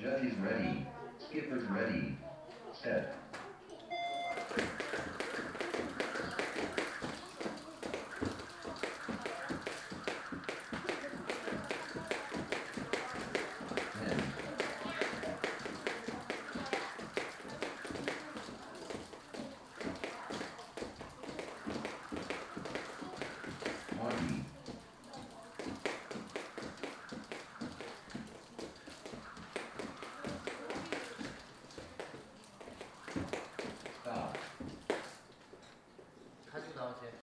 Judge is ready. Skipper's ready. Set. 那我先